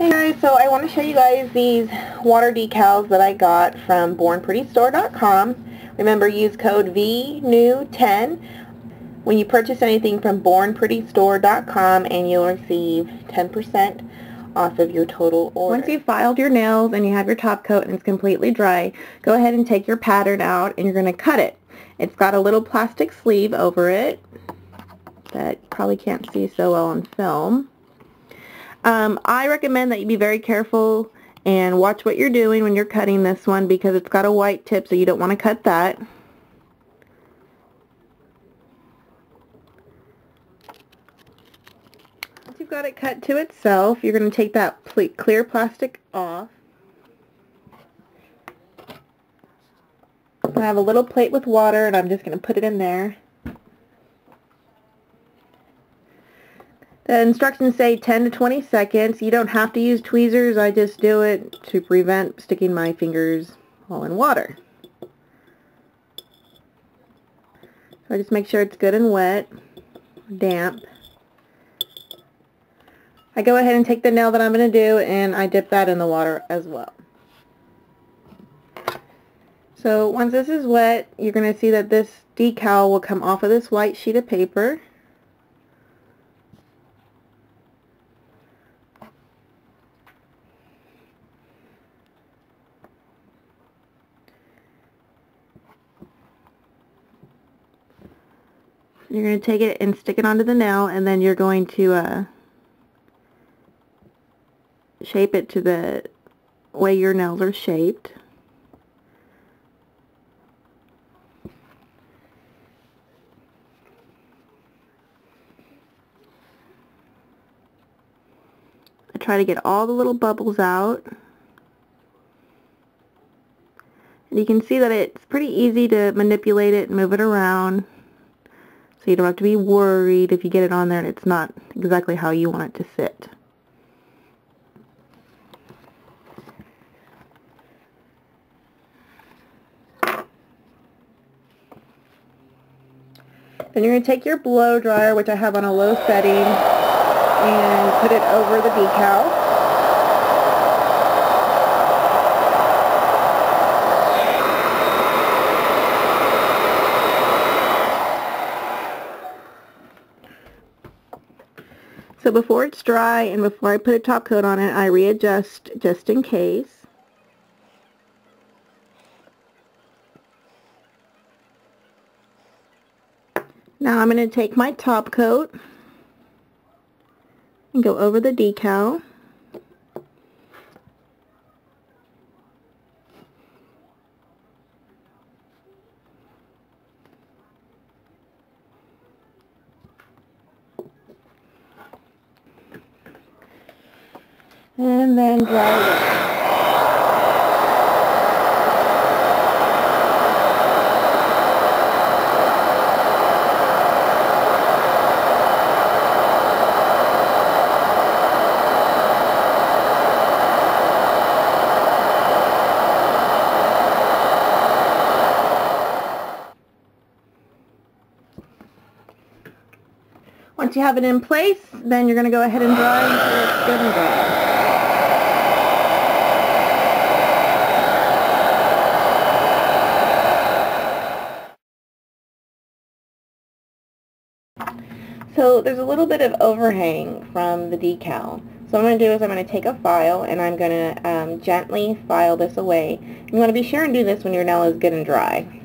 Hey guys, so I want to show you guys these water decals that I got from BornPrettyStore.com. Remember, use code VNEW10 when you purchase anything from BornPrettyStore.com and you'll receive 10% off of your total order. Once you've filed your nails and you have your top coat and it's completely dry, go ahead and take your pattern out and you're going to cut it. It's got a little plastic sleeve over it that you probably can't see so well on film. Um, I recommend that you be very careful and watch what you're doing when you're cutting this one because it's got a white tip so you don't want to cut that. Once you've got it cut to itself, you're going to take that clear plastic off. I have a little plate with water and I'm just going to put it in there. The instructions say 10 to 20 seconds. You don't have to use tweezers. I just do it to prevent sticking my fingers all in water. So I just make sure it's good and wet, damp. I go ahead and take the nail that I'm going to do and I dip that in the water as well. So once this is wet, you're going to see that this decal will come off of this white sheet of paper. You're going to take it and stick it onto the nail and then you're going to uh, shape it to the way your nails are shaped. I try to get all the little bubbles out. And you can see that it's pretty easy to manipulate it and move it around. So you don't have to be worried if you get it on there and it's not exactly how you want it to sit. Then you're going to take your blow dryer, which I have on a low setting, and put it over the decal. So before it's dry and before I put a top coat on it, I readjust just in case. Now I'm going to take my top coat and go over the decal. And then dry it. Once you have it in place, then you're going to go ahead and dry until it's good and dry. So there's a little bit of overhang from the decal. So what I'm going to do is I'm going to take a file and I'm going to um, gently file this away. You want to be sure and do this when your nail is good and dry.